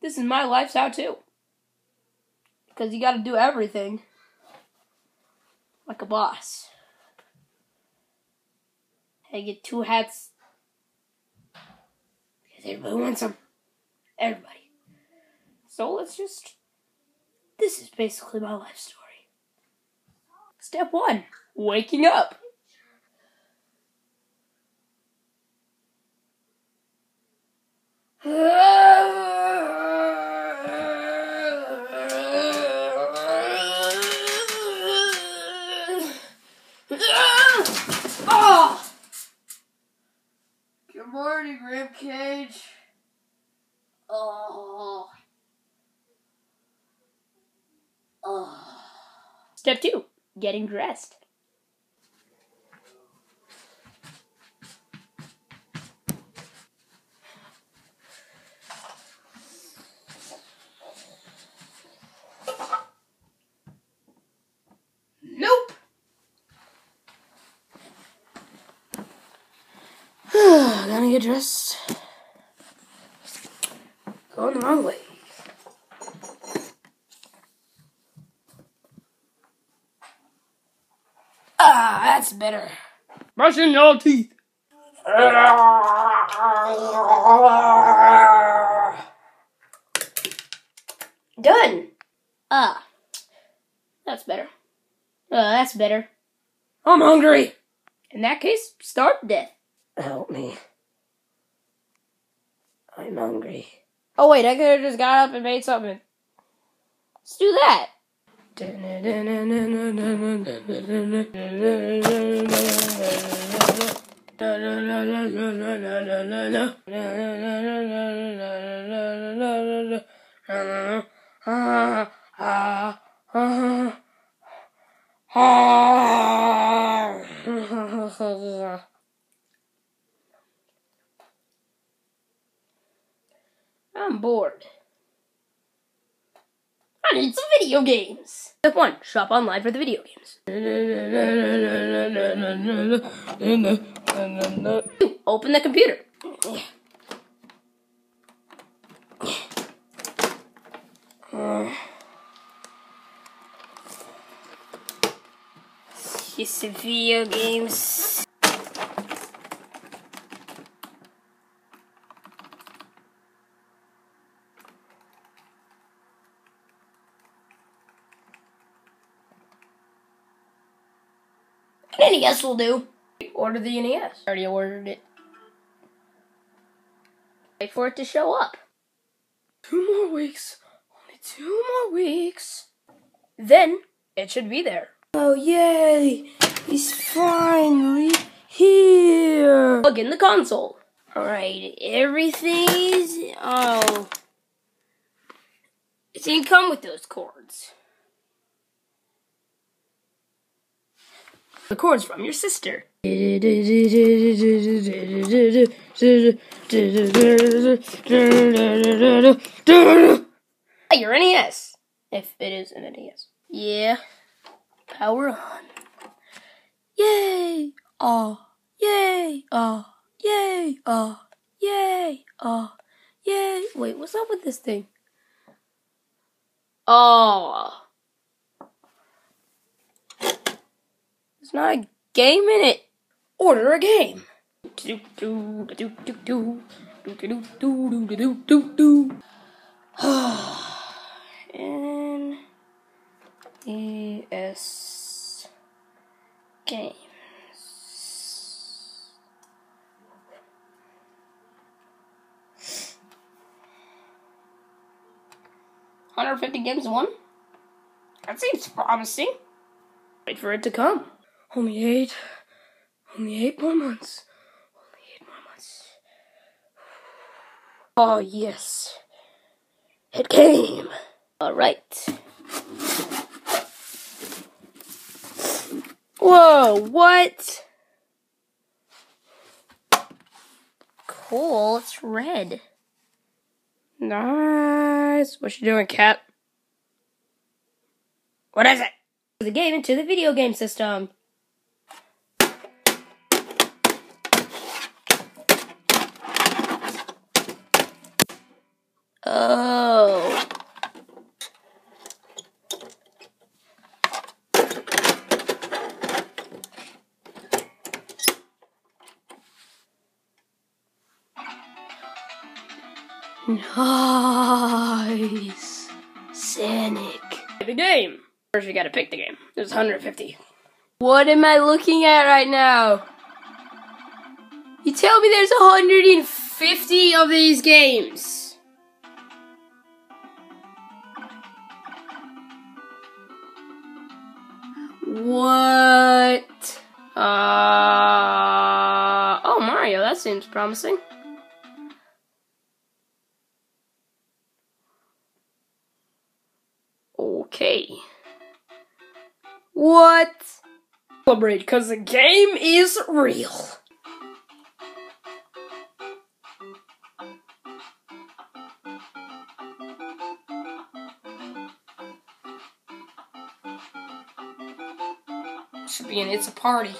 This is my life's how to. Because you gotta do everything like a boss. I get two hats. Because everybody wants them. Everybody. So let's just. This is basically my life story. Step one waking up. Oh! Good morning, Ribcage. Oh. Oh. Step two getting dressed. Nope. Gonna get dressed. Going the wrong way. Ah, that's better. Brushing your teeth. Done. Ah, that's better. Uh, that's better. I'm hungry. In that case, start death. Help me. I'm hungry. Oh wait, I could have just got up and made something. Let's do that. I'm bored. I need some video games. Step one, shop online for the video games. Two, open the computer. Some video games. An NES will do. Order the NES. Already ordered it. Wait for it to show up. Two more weeks. Only two more weeks. Then it should be there. Oh yay! He's finally here. Plug in the console. All right, everything is oh. It didn't come with those cords. The cords from your sister. Your NES. If it is an NES. Yeah. Power on. Yay! Oh, yay! Oh, yay! Oh, yay! Oh, yay! Wait, what's up with this thing? Oh. There's not a game in it. Order a game. N E S games. Hundred fifty games one. That seems promising. Wait for it to come. Only eight. Only eight more months. Only eight more months. Oh, yes. It came. All right. Whoa, what? Cool, it's red. Nice. What you doing, cat? What is it? The game into the video game system. Oh. Nice. Sonic. The game. First, we gotta pick the game. There's 150. What am I looking at right now? You tell me there's 150 of these games. What? Uh, oh, Mario, that seems promising. Okay. What? Celebrate, because the game is real. Should be an It's a Party.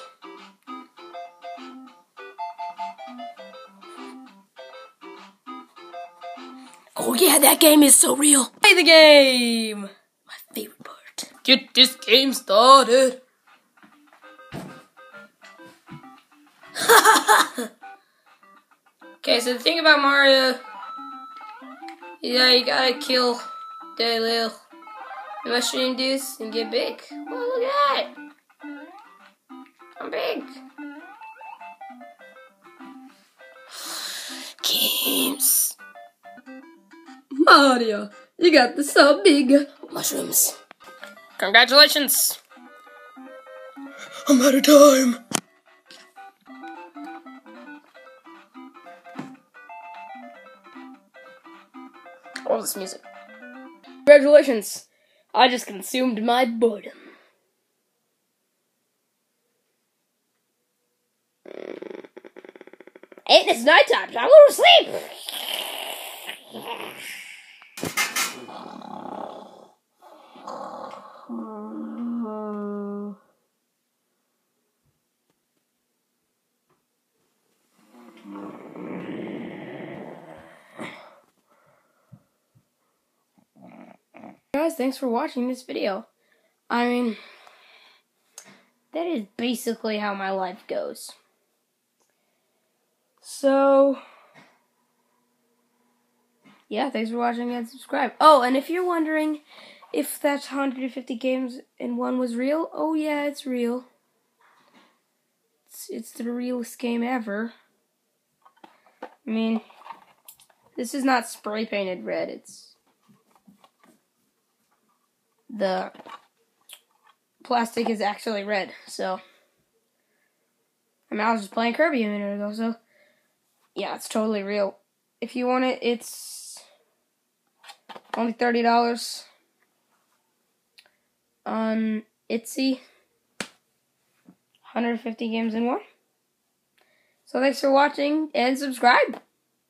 Oh yeah, that game is so real. Play the game! My favorite part. Get this game started. okay, so the thing about Mario, yeah, you gotta kill the little mushroom dudes and get big. Oh, look at that! I'm big. Games. Mario, you got the so big mushrooms. Congratulations. I'm out of time. All this music. Congratulations. I just consumed my boredom. And it's nighttime, so I'm going to sleep. Guys, thanks for watching this video. I mean, that is basically how my life goes. So, yeah, thanks for watching and subscribe. Oh, and if you're wondering if that 150 games in one was real, oh yeah, it's real. It's, it's the realest game ever. I mean, this is not spray painted red, it's the plastic is actually red, so. I mean, I was just playing Kirby a minute ago, so yeah, it's totally real. If you want it, it's only thirty dollars on Etsy. 150 games in one. So thanks for watching and subscribe.